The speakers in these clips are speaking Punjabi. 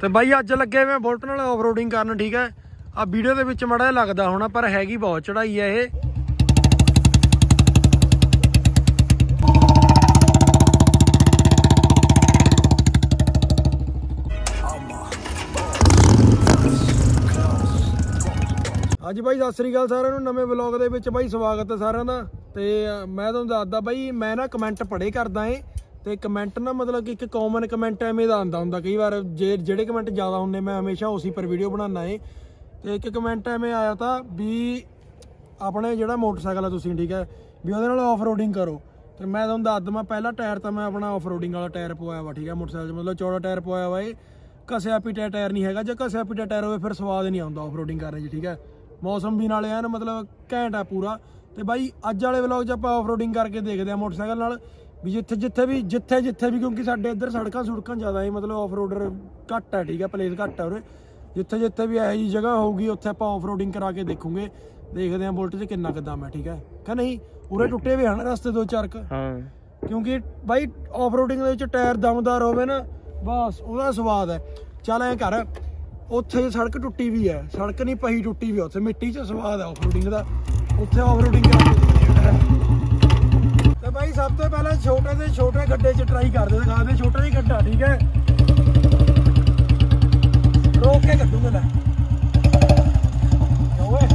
ਤੇ ਬਾਈ ਅੱਜ ਲੱਗੇ ਮੈਂ ਬੁਲਟ ਨਾਲ ਆਫਰੋਡਿੰਗ ਕਰਨ, ਠੀਕ ਹੈ? ਆ ਵੀਡੀਓ ਦੇ ਵਿੱਚ ਮੜਾ ਲੱਗਦਾ ਹੋਣਾ, ਪਰ ਹੈਗੀ ਬਹੁਤ ਚੜਾਈ ਹੈ ਇਹ। ਅੱਜ ਬਾਈ, ਸਤਿ ਸ੍ਰੀ ਅਕਾਲ ਸਾਰਿਆਂ ਨੂੰ। ਨਵੇਂ ਵਲੌਗ ਦੇ ਵਿੱਚ ਬਾਈ ਸਵਾਗਤ ਹੈ ਸਾਰਿਆਂ ਦਾ। ਤੇ ਮੈਂ ਤੁਹਾਨੂੰ ਦੱਸਦਾ ਬਾਈ, ਮੈਂ ਨਾ ਕਮੈਂਟ ਪੜ੍ਹੇ ਕਰਦਾ ਏ। ਤੇ ਕਮੈਂਟ ਨਾ ਮਤਲਬ ਕਿ ਇੱਕ ਕਾਮਨ ਕਮੈਂਟ ਐਵੇਂ ਦਾ ਆਂਦਾ ਹੁੰਦਾ। ਕਈ ਵਾਰ ਜੇ ਜਿਹੜੇ ਕਮੈਂਟ ਜ਼ਿਆਦਾ ਹੁੰਦੇ, ਮੈਂ ਹਮੇਸ਼ਾ ਉਸੇ ਪਰ ਵੀਡੀਓ ਬਣਾਉਣਾ ਏ। ਤੇ ਇੱਕ ਕਮੈਂਟ ਐਵੇਂ ਆਇਆ ਤਾਂ ਵੀ ਆਪਣੇ ਜਿਹੜਾ ਮੋਟਰਸਾਈਕਲ ਆ ਤੁਸੀਂ, ਠੀਕ ਹੈ, ਵੀ ਉਹਦੇ ਨਾਲ ਆਫ ਰੋਡਿੰਗ ਕਰੋ। ਤੇ ਮੈਂ ਤੁਹਾਨੂੰ ਦੱਸ ਦਵਾਂ, ਪਹਿਲਾ ਟਾਇਰ ਤਾਂ ਮੈਂ ਆਪਣਾ ਆਫ ਰੋਡਿੰਗ ਵਾਲਾ ਟਾਇਰ ਪਵਾਇਆ ਵਾ, ਠੀਕ ਹੈ, ਮੋਟਰਸਾਈਕਲ 'ਚ। ਮਤਲਬ ਚੌੜਾ ਟਾਇਰ ਪਵਾਇਆ ਵਾ ਇਹ। ਘਸਿਆ ਪੀਟਿਆ ਟਾਇਰ ਨਹੀਂ ਹੈਗਾ, ਜੇ ਘਸਿਆ ਪੀਟਿਆ ਟਾਇਰ ਹੋਵੇ, ਫਿਰ ਸਵਾਦ ਨਹੀਂ ਆਉਂਦਾ ਆਫ ਰੋਡਿੰਗ ਕਰਨ 'ਚ, ਠੀਕ ਹੈ। ਮੌਸਮ ਵੀ ਨਾਲੇ ਐਨ ਮਤਲਬ ਘੈਂਟ ਆ ਪੂਰਾ। ਤੇ ਬਾਈ, ਅੱਜ ਵਾਲੇ ਵਲੌਗ 'ਚ ਆਪਾਂ ਆਫ ਰੋਡਿੰਗ ਕਰਕੇ ਦੇਖਦੇ ਆ ਮੋਟਰਸਾਈਕਲ ਨਾਲ। ਵੀ ਜਿੱਥੇ ਜਿੱਥੇ ਵੀ ਜਿੱਥੇ ਜਿੱਥੇ ਵੀ ਕਿਉਂਕਿ ਸਾਡੇ ਇੱਧਰ ਸੜਕਾਂ ਸੁੜਕਾਂ ਜ਼ਿਆਦਾ ਹੈ ਮਤਲਬ ਆਫ ਰੋਡਰ ਘੱਟ ਹੈ ਠੀਕ ਹੈ ਪਲੇਸ ਘੱਟ ਹੈ ਉਰੇ। ਜਿੱਥੇ ਜਿੱਥੇ ਵੀ ਇਹੋ ਜੀ ਜਗ੍ਹਾ ਹੋਊਗੀ ਉੱਥੇ ਆਪਾਂ ਆਫ ਰੋਡਿੰਗ ਕਰਾ ਕੇ ਦੇਖੂਗੇ। ਦੇਖਦੇ ਆਂ ਬੁਲਟ 'ਚ ਕਿੰਨਾ ਕੁ ਦਮ ਹੈ ਠੀਕ ਹੈ। ਕਿ ਨਹੀਂ? ਉਰੇ ਟੁੱਟੇ ਵੀ ਹਨ ਰਸਤੇ ਦੋ ਚਾਰ ਕੁ। ਹਾਂ। ਕਿਉਂਕਿ ਬਾਈ ਆਫ ਰੋਡਿੰਗ ਦੇ ਵਿੱਚ ਟਾਇਰ ਦਮਦਾਰ ਹੋਵੇ ਨਾ ਬਸ ਉਹਦਾ ਸਵਾਦ ਹੈ। ਚੱਲ ਐ ਕਰ ਉੱਥੇ ਸੜਕ ਟੁੱਟੀ ਵੀ ਹੈ ਸੜਕ ਨਹੀਂ ਪਹੀ ਟੁੱਟੀ ਵੀ ਉੱਥੇ ਮਿੱਟੀ 'ਚ ਸਵਾਦ ਹੈ ਆਫ ਰੋਡਿੰਗ ਦਾ। ਉੱਥੇ ਆਫ ਰੋਡਿੰਗ ਕਰਾਂਗੇ ਤੇ ਬਾਈ ਸਭ ਤੋਂ ਪਹਿਲਾਂ ਛੋਟੇ ਤੇ ਛੋਟੇ ਗੱਡੇ 'ਚ ਟਰਾਈ ਕਰਦੇ ਦਿਖਾਦੇ ਛੋਟਾ ਜਿਹਾ ਗੱਡਾ, ਠੀਕ ਹੈ? ਰੋਕ ਕੇ ਕੱਢੂਗਾ ਲੈ ਓਏ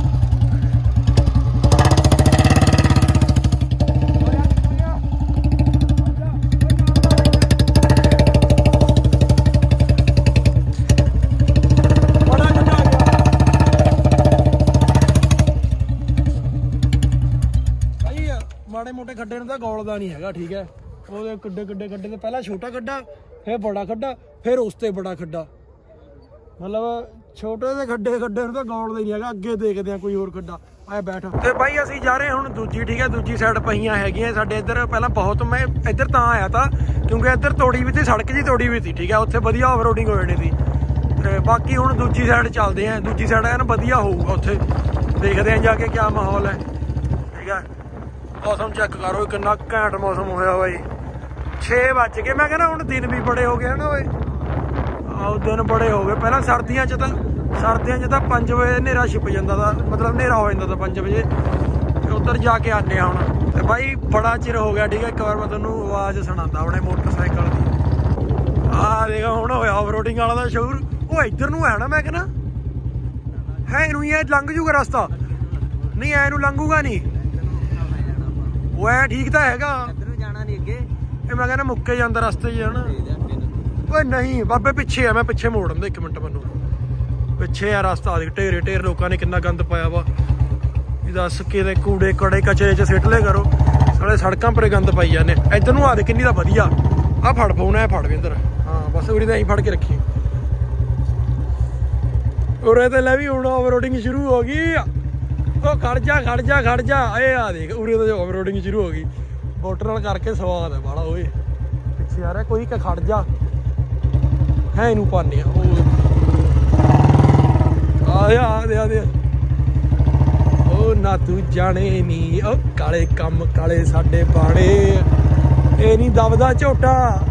ਬੜਾ ਗੱਡਾ ਆ ਗਿਆ ਭਾਈ ਮਾੜੇ ਖੱਡੇ ਨੂੰ ਤਾਂ ਗੋਲਦਾ ਨਹੀਂ ਹੈਗਾ, ਠੀਕ ਹੈ? ਉਹਦੇ ਕਿੱਡੇ ਕਿੱਡੇ ਖੱਡੇ ਤੇ ਪਹਿਲਾਂ ਛੋਟਾ ਖੱਡਾ, ਫਿਰ ਬੜਾ ਖੱਡਾ, ਫਿਰ ਉਸ ਤੇ ਬੜਾ ਖੱਡਾ। ਮਤਲਬ ਛੋਟੇ ਦੇ ਖੱਡੇ ਖੱਡੇ ਨੂੰ ਤਾਂ ਗੋਲਦਾ ਹੀ ਨਹੀਂ ਹੈਗਾ, ਅੱਗੇ ਦੇਖਦੇ ਆ ਕੋਈ ਹੋਰ ਖੱਡਾ। ਆਇਆ ਬੈਠ। ਤੇ ਭਾਈ ਅਸੀਂ ਜਾ ਰਹੇ ਹੁਣ ਦੂਜੀ, ਠੀਕ ਹੈ? ਦੂਜੀ ਸਾਈਡ ਪਹੀਆਂ ਹੈਗੀਆਂ, ਸਾਡੇ ਇੱਧਰ ਪਹਿਲਾਂ ਬਹੁਤ, ਮੈਂ ਇੱਧਰ ਤਾਂ ਆਇਆ ਤਾਂ, ਕਿਉਂਕਿ ਇੱਧਰ ਤੋੜੀ ਵੀ ਤੇ, ਸੜਕ ਜੀ ਤੋੜੀ ਵੀ ਸੀ ਠੀਕ ਹੈ? ਉੱਥੇ ਵਧੀਆ ਆਫਰੋਡਿੰਗ ਹੋ ਜਾਣੀ ਸੀ ਤੇ ਬਾਕੀ ਹੁਣ ਦੂਜੀ ਸਾਈਡ ਚੱਲਦੇ ਆ ਦੂਜੀ ਸਾਈਡ ਐਨ ਵਧੀਆ ਹੋਊਗਾ ਉੱਥੇ। ਦੇਖਦੇ ਆਂ ਜਾ ਕੇ ਕੀ ਮਾਹੌਲ ਹੈ, ਠੀਕ ਹੈ? ਮੌਸਮ ਚੈੱਕ ਕਰੋ, ਕਿੰਨਾ ਘੈਂਟ ਮੌਸਮ ਹੋਇਆ ਬਾਈ ਜੀ। 6 ਵੱਜ ਗਏ, ਮੈਂ ਕਹਿੰਦਾ ਹੁਣ ਦਿਨ ਵੀ ਬੜੇ ਹੋ ਗਏ ਹਨ ਓਏ। ਆਹ, ਦਿਨ ਬੜੇ ਹੋ ਗਏ। ਪਹਿਲਾਂ ਸਰਦੀਆਂ 'ਚ ਤਾਂ, ਸਰਦੀਆਂ 'ਚ ਤਾਂ 5 ਵਜੇ ਹਨੇਰਾ ਛਿਪ ਜਾਂਦਾ ਦਾ ਮਤਲਬ ਹਨੇਰਾ ਹੋ ਜਾਂਦਾ ਤਾਂ 5 ਵਜੇ। ਤੇ ਉੱਧਰ ਜਾ ਕੇ ਆਨੇ ਆ ਹੁਣ। ਤੇ ਬਾਈ, ਬੜਾ ਚਿਰ ਹੋ ਗਿਆ, ਠੀਕ ਹੈ ਇੱਕ ਵਾਰ ਮੈਂ ਤੁਹਾਨੂੰ ਆਵਾਜ਼ ਸੁਣਾਉਂਦਾ ਆਪਣੇ ਮੋਟਰਸਾਈਕਲ ਦੀ। ਆਹ ਦੇਖੋ, ਹੁਣ ਹੋਇਆ ਆਫਰੋਡਿੰਗ ਵਾਲਾ ਦਾ ਸ਼ੋਰ। ਉਹ ਇੱਧਰ ਨੂੰ ਹੈ ਨਾ, ਮੈਂ ਕਹਿੰਦਾ। ਹੈ ਇਹਨੂੰ ਹੀ, ਇਹ ਲੰਘ ਜੂਗਾ ਰਸਤਾ। ਨਹੀਂ, ਐ ਨੂੰ ਲੰਘੂਗਾ ਨਹੀਂ। ਉਹ ਐ ਠੀਕ ਤਾਂ ਹੈਗਾ। ਇੱਧਰ ਜਾਣਾ ਨਹੀਂ ਅੱਗੇ। ਇਹ ਮੈਂ ਕਹਿੰਦਾ ਮੁੱਕੇ ਜਾਂਦਾ ਰਸਤੇ 'ਚ ਹਨਾ ਓਏ ਨਹੀਂ ਬਾਬੇ ਪਿੱਛੇ ਆ ਮੈਂ ਪਿੱਛੇ ਮੋੜਨ ਦੇ ਇੱਕ ਮਿੰਟ ਮੈਨੂੰ। ਪਿੱਛੇ ਆ ਰਸਤਾ ਦੇਖ ਢੇਰੇ ਢੇਰ ਲੋਕਾਂ ਨੇ ਕਿੰਨਾ ਗੰਦ ਪਾਇਆ ਵਾ। ਇਹ ਦੱਸ ਕਿਤੇ ਕੂੜੇ ਕੜੇ ਕਚਰੇ 'ਚ ਸਿੱਟ ਲੈ ਕਰੋ। ਸਾਲੇ ਸੜਕਾਂ ਪਰੇ ਗੰਦ ਪਾਈ ਜਾਂਦੇ ਇੱਧਰ ਨੂੰ ਆ ਦੇ ਕਿੰਨੀ ਦਾ ਵਧੀਆ। ਆ ਫੜ ਪਾਉਣਾ ਇਹ ਫੜ ਵਿੰਦਰ ਹਾਂ ਬਸ ਉਰੀ ਤਾਂ ਐਂ ਫੜ ਕੇ ਰੱਖੀ। ਉਰੇ ਤੇ ਲੈ ਵੀ ਹੁਣ ਓਵਰਲੋਡਿੰਗ ਸ਼ੁਰੂ ਹੋ ਗਈ। ਉਹ ਖੜ ਜਾ ਖੜ ਜਾ ਖੜ ਜਾ। ਇਹ ਆ ਦੇਖ, ਉਰੇ ਤੇ ਓਵਰਲੋਡਿੰਗ ਸ਼ੁਰੂ ਹੋ ਗਈ। ਮੋਟਰ ਨਾਲ ਕਰਕੇ ਸਵਾਦ ਹੈ ਬਾਲਾ ਓਏ। ਪਿੱਛੇ ਆ ਰਿਹਾ, ਕੋਈ ਕਿ ਖੜ ਜਾ। ਹੈ, ਇਹਨੂੰ ਪਾਣੇ ਆ। ਉਹ ਆ ਆ ਦੇ ਆ ਦੇ ਉਹ ਨਾ ਤੂੰ ਜਾਣੇ ਨਹੀਂ ਉਹ ਕਾਲੇ ਕੰਮ, ਕਾਲੇ ਸਾਡੇ ਬਾਣੇ। ਇਹ ਨਹੀਂ ਦਬਦਾ ਝੋਟਾ।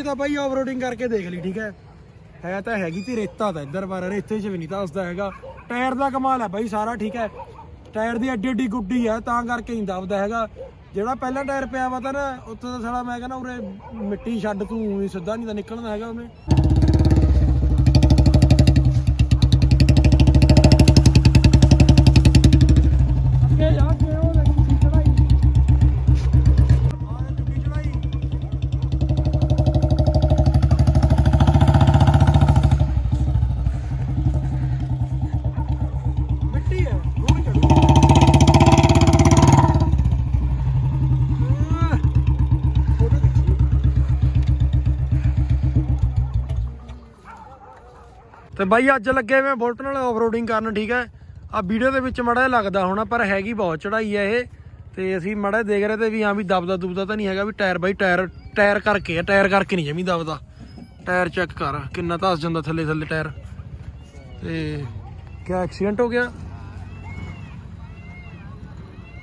ਥੋੜੀ ਤਾਂ ਬਾਈ ਆਫਰੋਡਿੰਗ ਕਰਕੇ ਦੇਖ ਲਈ, ਠੀਕ ਹੈ? ਹੈ ਤਾਂ ਹੈਗੀ ਤੇ ਰੇਤਾ ਤਾਂ ਇੱਧਰ ਪਰ ਰੇਤੇ 'ਚ ਵੀ ਨਹੀਂ ਦੱਸਦਾ ਹੈਗਾ। ਟਾਇਰ ਦਾ ਕਮਾਲ ਹੈ ਬਾਈ ਸਾਰਾ, ਠੀਕ ਹੈ? ਟਾਇਰ ਦੀ ਐਡੀ ਐਡੀ ਗੁੱਡੀ ਹੈ, ਤਾਂ ਕਰਕੇ ਹੀ ਦਬਦਾ ਹੈਗਾ। ਜਿਹੜਾ ਪਹਿਲਾ ਟਾਇਰ ਪਿਆ ਵਾ ਤਾਂ ਨਾ, ਉੱਥੇ ਤਾਂ ਸਾਲਾ ਮੈਂ ਕਹਿੰਦਾ ਉਰੇ ਮਿੱਟੀ ਛੱਡ ਤੂੰ ਸਿੱਧਾ ਨਹੀਂ ਤਾਂ ਨਿਕਲਣਾ ਹੈਗਾ ਉਹਨੇ ਅੱਗੇ ਜਾ ਕੇ ਉਹ ਦੇਖੀ ਚੜਾਈ ਬਾਈ ਅੱਜ ਲੱਗੇ ਮੈਂ ਬੁਲਟ ਨਾਲ ਆਫਰੋਡਿੰਗ ਕਰਨ ਠੀਕ ਹੈ? ਆ ਵੀਡੀਓ ਦੇ ਵਿੱਚ ਮੜਾ ਲੱਗਦਾ ਹੋਣਾ ਪਰ ਹੈਗੀ ਬਹੁਤ ਚੜਾਈ ਹੈ ਇਹ। ਤੇ ਅਸੀਂ ਮੜਾ ਦੇਖ ਰਹੇ ਤੇ ਵੀ ਹਾਂ ਵੀ ਦਬਦਾ ਦੁਬਦਾ ਤਾਂ ਨਹੀਂ ਹੈਗਾ ਵੀ ਟਾਇਰ ਬਾਈ ਟਾਇਰ ਟਾਇਰ ਕਰਕੇ ਆ ਟਾਇਰ ਕਰਕੇ ਨਹੀਂ ਜਮੀ ਦਬਦਾ। ਟਾਇਰ ਚੈੱਕ ਕਰ ਕਿੰਨਾ ਧਸ ਜਾਂਦਾ ਥੱਲੇ ਥੱਲੇ ਟਾਇਰ। ਤੇ ਕਿਆ ਐਕਸੀਡੈਂਟ ਹੋ ਗਿਆ?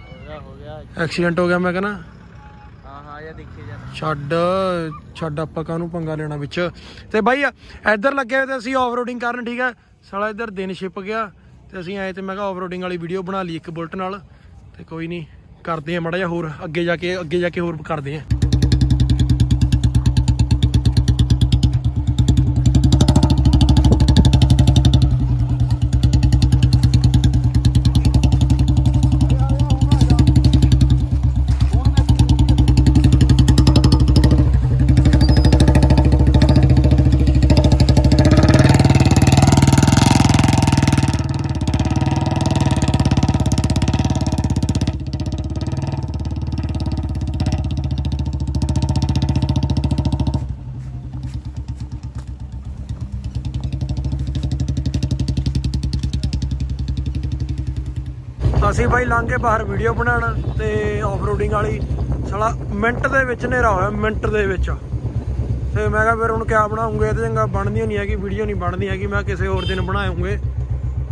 ਹੋ ਗਿਆ ਹੋ ਗਿਆ। ਐਕਸੀਡੈਂਟ ਹੋ ਗਿਆ ਮੈਂ ਕਹਿੰਦਾ। ਹਾਂ ਹਾਂ ਦੇਖੀ ਜਾਣਾ ਛੱਡ ਛੱਡ ਆਪਾਂ ਕਾਹਨੂੰ ਪੰਗਾ ਲੈਣਾ ਵਿੱਚ? ਤੇ ਬਾਈ, ਇੱਧਰ ਲੱਗੇ ਹੋਏ ਤੇ ਅਸੀਂ ਆਫਰੋਡਿੰਗ ਕਰਨ, ਠੀਕ ਹੈ ਸਾਲਾ ਇੱਧਰ ਦਿਨ ਛਿਪ ਗਿਆ, ਤੇ ਅਸੀਂ ਆਏ ਤੇ ਮੈਂ ਕਿਹਾ ਆਫਰੋਡਿੰਗ ਵਾਲੀ ਵੀਡੀਓ ਬਣਾ ਲਈ ਇੱਕ ਬੁਲਟ ਨਾਲ। ਤੇ ਕੋਈ ਨਹੀਂ ਕਰਦੇ ਆ ਮੜਾ ਜਿਹਾ ਹੋਰ, ਅੱਗੇ ਜਾ ਕੇ, ਅੱਗੇ ਜਾ ਕੇ ਹੋਰ ਕਰਦੇ ਆ। ਅਸੀਂ ਬਾਈ ਲੰਘ ਕੇ ਬਾਹਰ ਵੀਡੀਓ ਬਣਾਉਣ ਤੇ ਆਫਰੋਡਿੰਗ ਵਾਲੀ ਸਾਲਾ ਮਿੰਟ ਦੇ ਵਿੱਚ ਹਨੇਰਾ ਹੋਇਆ, ਮਿੰਟ ਦੇ ਵਿੱਚ। ਤੇ ਮੈਂ ਕਿਹਾ ਫਿਰ ਹੁਣ ਕਿਆ ਬਣਾਉਂਗੇ? ਇਹਦੇ ਚੰਗਾ ਬਣਦੀ ਨਹੀਂ ਹੈਗੀ ਵੀਡੀਓ ਨਹੀਂ ਬਣਦੀ ਹੈਗੀ। ਮੈਂ ਕਿਸੇ ਹੋਰ ਦਿਨ ਬਣਾਉਂਗੇ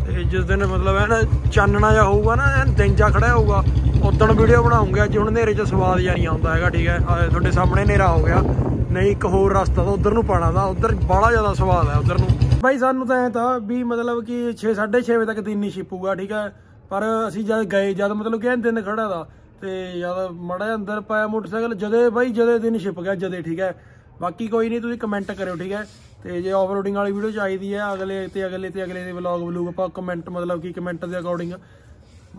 ਤੇ ਜਿਸ ਦਿਨ ਮਤਲਬ ਹੈ ਨਾ ਚਾਨਣਾ ਜਿਹਾ ਹੋਊਗਾ ਨਾ, ਐਨ ਦਿਨ ਜਾ ਖੜਾ ਹੋਊਗਾ, ਉਦੋਂ ਵੀਡੀਓ ਬਣਾਉਂਗੇ। ਅੱਜ ਹੁਣ ਹਨੇਰੇ 'ਚ ਸਵਾਦ ਜਿਹਾ ਨਹੀਂ ਆਉਂਦਾ ਹੈਗਾ, ਠੀਕ ਹੈ? ਤੁਹਾਡੇ ਸਾਹਮਣੇ ਹਨੇਰਾ ਹੋ ਗਿਆ। ਨਹੀਂ, ਇੱਕ ਹੋਰ ਰਸਤਾ ਤਾਂ ਉਧਰ ਨੂੰ ਪਾਣਾ ਦਾ, ਉਧਰ ਬੜਾ ਜ਼ਿਆਦਾ ਸਵਾਦ ਹੈ ਉਧਰ ਨੂੰ। ਬਾਈ ਸਾਨੂੰ ਤਾਂ ਐ ਤਾਂ ਵੀ ਮਤਲਬ ਕਿ 6 6:30 ਵਜੇ ਤੱਕ ਦਿਨ ਨਹੀਂ ਛਿਪੂਗਾ, ਠੀਕ ਹੈ? ਪਰ ਅਸੀਂ ਜਦ ਗਏ, ਜਦ ਮਤਲਬ ਕਿ ਦਿਨ ਖੜਾ ਦਾ ਤੇ ਜਦ ਮੜਾ ਅੰਦਰ ਪਾਇਆ ਮੋਟਰਸਾਈਕਲ, ਜਦੇ ਬਾਈ, ਜਦੇ ਦਿਨ ਛਿਪ ਗਿਆ, ਜਦੇ, ਠੀਕ ਹੈ। ਬਾਕੀ ਕੋਈ ਨਹੀਂ, ਤੁਸੀਂ ਕਮੈਂਟ ਕਰਿਓ, ਠੀਕ ਹੈ। ਤੇ ਜੇ ਆਫਰੋਡਿੰਗ ਵਾਲੀ ਵੀਡੀਓ ਚਾਹੀਦੀ ਹੈ, ਅਗਲੇ ਤੇ ਅਗਲੇ ਤੇ ਅਗਲੇ ਦੇ ਵਲੌਗ ਵਲੂਗ ਆਪਾਂ ਕਮੈਂਟ ਮਤਲਬ ਕਿ ਕਮੈਂਟ ਦੇ ਅਕੋਰਡਿੰਗ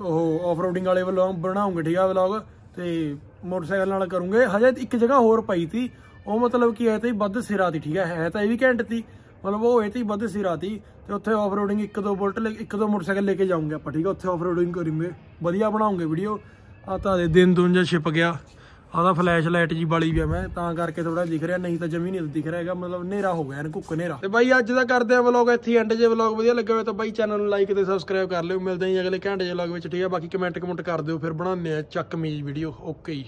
ਉਹ ਆਫਰੋਡਿੰਗ ਵਾਲੇ ਵਲੌਗ ਬਣਾਉਂਗੇ, ਠੀਕ ਆ ਵਲੌਗ ਤੇ ਮੋਟਰਸਾਈਕਲ ਨਾਲ ਕਰੂੰਗੇ। ਹਜੇ ਇੱਕ ਜਗ੍ਹਾ ਹੋਰ ਪਈ ਤੀ, ਉਹ ਮਤਲਬ ਕਿ ਇਹ ਤੇ ਵੱਧ ਸਿਰਾ ਦੀ ਠੀਕ ਹੈ। ਹੈ ਤਾਂ ਇਹ ਵੀ ਘੈਂਟ ਤੀ। ਮਤਲਬ ਉਹ ਇਹ ਤੇ ਵੱਧ ਸਿਰਾ ਤੀ ਤੇ ਉੱਥੇ ਆਫਰੋਡਿੰਗ ਇੱਕ ਦੋ ਬੁਲਟ ਲੈ ਇੱਕ ਦੋ ਮੋਟਰਸਾਈਕਲ ਲੈ ਕੇ ਜਾਉਂਗੇ ਆਪਾਂ ਠੀਕ ਹੈ ਉੱਥੇ ਆਫਰੋਡਿੰਗ ਕਰਾਂਗੇ ਵਧੀਆ ਬਣਾਉਂਗੇ ਵੀਡੀਓ ਆ ਤਾਂ ਦੇ ਦਿਨ ਦੁਨ ਜਿਹਾ ਛਿਪ ਗਿਆ। ਆਦਾ ਫਲੈਸ਼ ਲਾਈਟ ਜੀ ਵਾਲੀ ਵੀ ਆ ਮੈਂ ਤਾਂ ਕਰਕੇ ਥੋੜਾ ਦਿਖ ਰਿਹਾ ਨਹੀਂ ਤਾਂ ਜਮੀ ਨਹੀਂ ਦਿਖ ਰਿਹਾ ਹੈਗਾ ਮਤਲਬ ਹਨੇਰਾ ਹੋ ਗਿਆ ਇਹਨ ਕੁੱਕ ਹਨੇਰਾ। ਤੇ ਬਾਈ ਅੱਜ ਦਾ ਕਰਦੇ ਆ ਵਲੌਗ ਇੱਥੇ ਐਂਡ ਜੇ ਵਲੌਗ ਵਧੀਆ ਲੱਗਾ ਹੋਵੇ ਤਾਂ ਬਾਈ ਚੈਨਲ ਨੂੰ ਲਾਈਕ ਤੇ ਸਬਸਕ੍ਰਾਈਬ ਕਰ ਲਿਓ। ਮਿਲਦੇ ਹਾਂ ਜੀ ਅਗਲੇ ਘੰਟੇ ਜੇ ਵਲੌਗ ਵਿੱਚ ਠੀਕ ਹੈ ਬਾਕੀ ਕਮੈਂਟ ਕਮੈਂਟ ਕਰ ਦਿਓ ਫਿਰ ਬਣਾਉਂਦੇ ਆ ਚੱਕ ਮੀਜ਼ ਵੀਡੀਓ ਓਕੇ ਜੀ।